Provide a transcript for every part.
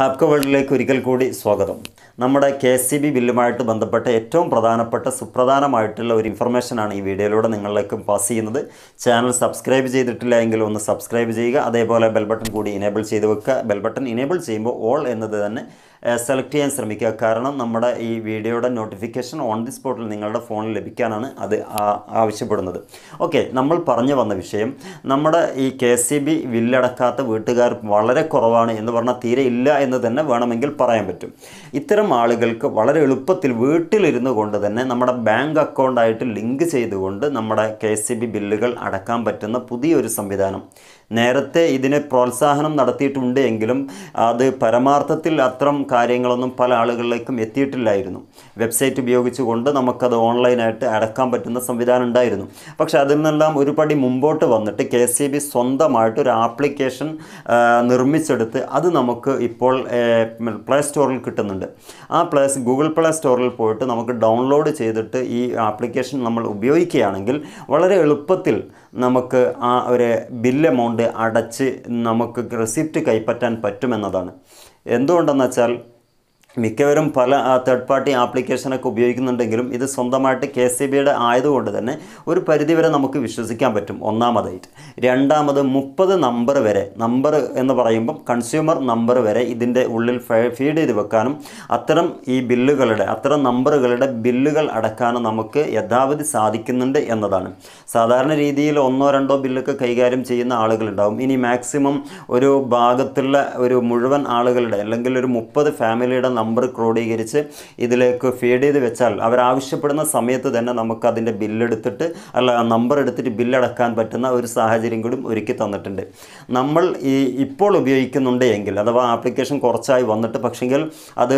ഹാപ്കോ വേൾഡിലേക്ക് ഒരിക്കൽ കൂടി സ്വാഗതം. നമ്മുടെ കെ എസ് സി ബി ബില്ലുമായിട്ട് ബന്ധപ്പെട്ട ഏറ്റവും പ്രധാനപ്പെട്ട സുപ്രധാനമായിട്ടുള്ള ഒരു ഇൻഫർമേഷനാണ് ഈ വീഡിയോയിലൂടെ നിങ്ങളിലേക്ക് പാസ് ചെയ്യുന്നത്. ചാനൽ സബ്സ്ക്രൈബ് ചെയ്തിട്ടില്ല എങ്കിൽ ഒന്ന് സബ്സ്ക്രൈബ് ചെയ്യുക. അതേപോലെ ബെൽ ബട്ടൺ കൂടി ഇനേബിൾ ചെയ്ത് വെക്കുക. ബെൽ ബട്ടൺ ഇനേബിൾ ചെയ്യുമ്പോൾ ഓൾ എന്നത് തന്നെ സെലക്ട് ചെയ്യാൻ ശ്രമിക്കുക. കാരണം നമ്മുടെ ഈ വീഡിയോയുടെ നോട്ടിഫിക്കേഷൻ ഓൺ ദി സ്പോട്ടിൽ നിങ്ങളുടെ ഫോണിൽ ലഭിക്കാനാണ് അത് ആവശ്യപ്പെടുന്നത്. ഓക്കെ നമ്മൾ പറഞ്ഞു വന്ന വിഷയം നമ്മുടെ ഈ കെ സി ബി ബില്ലടക്കാത്ത വീട്ടുകാർ വളരെ കുറവാണ് എന്ന് പറഞ്ഞാൽ തീരെ ഇല്ല എന്ന് തന്നെ വേണമെങ്കിൽ പറയാൻ പറ്റും. ഇത്തരം ആളുകൾക്ക് വളരെ എളുപ്പത്തിൽ വീട്ടിലിരുന്നു കൊണ്ട് തന്നെ നമ്മുടെ ബാങ്ക് അക്കൗണ്ടായിട്ട് ലിങ്ക് ചെയ്തുകൊണ്ട് നമ്മുടെ കെ എസ് ബില്ലുകൾ അടക്കാൻ പറ്റുന്ന പുതിയൊരു സംവിധാനം. നേരത്തെ ഇതിന് പ്രോത്സാഹനം നടത്തിയിട്ടുണ്ട് എങ്കിലും അത് പരമാർത്ഥത്തിൽ അത്തരം കാര്യങ്ങളൊന്നും പല ആളുകളിലേക്കും എത്തിയിട്ടില്ലായിരുന്നു. വെബ്സൈറ്റ് ഉപയോഗിച്ചുകൊണ്ട് നമുക്കത് ഓൺലൈനായിട്ട് അടക്കാൻ പറ്റുന്ന സംവിധാനം ഉണ്ടായിരുന്നു. പക്ഷേ അതിൽ നിന്നെല്ലാം ഒരു പടി മുമ്പോട്ട് വന്നിട്ട് കെ സ്വന്തമായിട്ട് ഒരു ആപ്ലിക്കേഷൻ നിർമ്മിച്ചെടുത്ത് അത് നമുക്ക് ഇപ്പോൾ പ്ലേ സ്റ്റോറിൽ കിട്ടുന്നുണ്ട്. ആ പ്ലേ ഗൂഗിൾ പ്ലേ സ്റ്റോറിൽ പോയിട്ട് നമുക്ക് ഡൗൺലോഡ് ചെയ്തിട്ട് ഈ ആപ്ലിക്കേഷൻ നമ്മൾ ഉപയോഗിക്കുകയാണെങ്കിൽ വളരെ എളുപ്പത്തിൽ നമുക്ക് ആ ഒരു ബില്ല് എമൗണ്ട് അടച്ച് നമുക്ക് റെസിപ്റ്റ് കൈപ്പറ്റാൻ പറ്റുമെന്നതാണ്. എന്തുകൊണ്ടെന്ന് വെച്ചാൽ മിക്കവരും പല തേർഡ് പാർട്ടി ആപ്ലിക്കേഷനൊക്കെ ഉപയോഗിക്കുന്നുണ്ടെങ്കിലും ഇത് സ്വന്തമായിട്ട് കെ സി ബിയുടെ ആയതുകൊണ്ട് തന്നെ ഒരു പരിധിവരെ നമുക്ക് വിശ്വസിക്കാൻ പറ്റും. ഒന്നാമതായിട്ട്. രണ്ടാമത് മുപ്പത് നമ്പർ വരെ നമ്പർ എന്ന് പറയുമ്പം കൺസ്യൂമർ നമ്പർ വരെ ഇതിന്റെ ഉള്ളിൽ ഫീഡ് ചെയ്ത് വെക്കാനും അത്തരം ഈ ബില്ലുകളുടെ അത്തരം നമ്പറുകളുടെ ബില്ലുകൾ അടക്കാനും നമുക്ക് യഥാവധി സാധിക്കുന്നുണ്ട് എന്നതാണ്. സാധാരണ രീതിയിൽ ഒന്നോ രണ്ടോ ബില്ലൊക്കെ കൈകാര്യം ചെയ്യുന്ന ആളുകളുണ്ടാവും. ഇനി മാക്സിമം ഒരു ഭാഗത്തുള്ള ഒരു മുഴുവൻ ആളുകളുടെ അല്ലെങ്കിൽ ഒരു മുപ്പത് ഫാമിലിയുടെ നമ്പർ ക്രോഡീകരിച്ച് ഇതിലേക്ക് ഫീഡ് ചെയ്ത് വെച്ചാൽ അവരാവശ്യപ്പെടുന്ന സമയത്ത് തന്നെ നമുക്ക് അതിന്റെ ബില്ലെടുത്തിട്ട് അല്ല നമ്പർ എടുത്തിട്ട് ബില്ലടക്കാൻ പറ്റുന്ന ഒരു സാഹചര്യം കൂടി ഒരുക്കി തന്നിട്ടുണ്ട്. നമ്മൾ ഈ ഇപ്പോൾ ഉപയോഗിക്കുന്നുണ്ട് എങ്കിൽ അഥവാ ആപ്ലിക്കേഷൻ കുറച്ചായി വന്നിട്ട് പക്ഷെങ്കിൽ അത്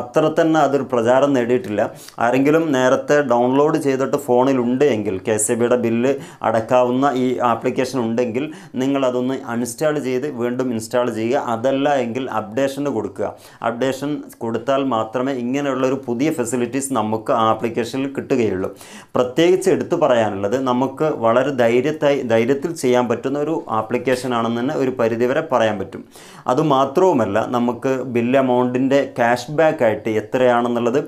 അത്ര തന്നെ അതൊരു പ്രചാരം നേടിയിട്ടില്ല. ആരെങ്കിലും നേരത്തെ ഡൗൺലോഡ് ചെയ്തിട്ട് ഫോണിലുണ്ട് എങ്കിൽ കെ എസ് ബിയുടെ ബില്ല് അടക്കാവുന്ന ഈ ആപ്ലിക്കേഷൻ ഉണ്ടെങ്കിൽ നിങ്ങൾ അതൊന്ന് അൺഇൻസ്റ്റാൾ ചെയ്ത് വീണ്ടും ഇൻസ്റ്റാൾ ചെയ്യുക. അതല്ല എങ്കിൽ അപ്ഡേഷന് കൊടുക്കുക. അപ്ഡേഷൻ കൊടുത്താൽ മാത്രമേ ഇങ്ങനെയുള്ള ഒരു പുതിയ ഫെസിലിറ്റീസ് നമുക്ക് ആപ്ലിക്കേഷനിൽ കിട്ടുകയുള്ളൂ. പ്രത്യേകിച്ച് എടുത്തു പറയാനുള്ളത് നമുക്ക് വളരെ ധൈര്യത്തായി ധൈര്യത്തിൽ ചെയ്യാൻ പറ്റുന്ന ഒരു ആപ്ലിക്കേഷൻ ആണെന്ന് തന്നെ ഒരു പരിധിവരെ പറയാൻ പറ്റും. അതുമാത്രവുമല്ല നമുക്ക് ബില്ല് എമൗണ്ടിന്റെ ക്യാഷ് ബാക്ക് ആയിട്ട് എത്രയാണെന്നുള്ളത്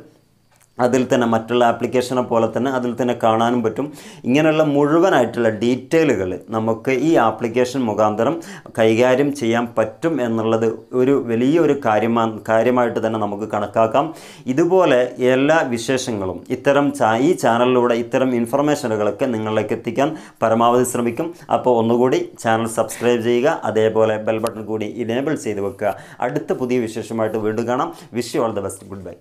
അതിൽ തന്നെ മറ്റുള്ള ആപ്ലിക്കേഷനെ പോലെ തന്നെ അതിൽ തന്നെ കാണാനും പറ്റും. ഇങ്ങനെയുള്ള മുഴുവനായിട്ടുള്ള ഡീറ്റെയിലുകൾ നമുക്ക് ഈ ആപ്ലിക്കേഷൻ മുഖാന്തരം കൈകാര്യം ചെയ്യാൻ പറ്റും എന്നുള്ളത് ഒരു വലിയൊരു കാര്യമാ കാര്യമായിട്ട് തന്നെ നമുക്ക് കണക്കാക്കാം. ഇതുപോലെ എല്ലാ വിശേഷങ്ങളും ഇത്തരം ഈ ചാനലിലൂടെ ഇത്തരം ഇൻഫർമേഷനുകളൊക്കെ നിങ്ങളിലേക്ക് എത്തിക്കാൻ പരമാവധി ശ്രമിക്കും. അപ്പോൾ ഒന്നുകൂടി ചാനൽ സബ്സ്ക്രൈബ് ചെയ്യുക അതേപോലെ ബെൽ ബട്ടൺ കൂടി ഇനേബിൾ ചെയ്ത് വെക്കുക. അടുത്ത പുതിയ വിശേഷമായിട്ട് വീണ്ടും കാണാം. Wish you all the best good bye